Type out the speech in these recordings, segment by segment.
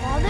나도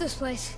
this place?